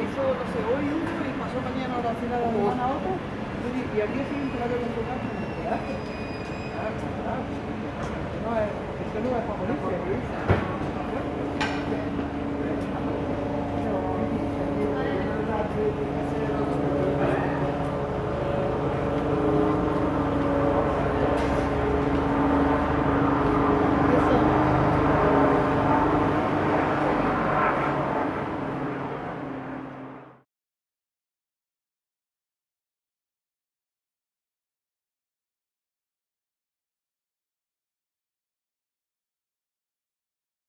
hizo, no sé, hoy uno y pasó mañana a la fila de la semana otro. Y al día siguiente la veo con su casa. Claro, claro. No, es, es que no es para morirse. ¿eh?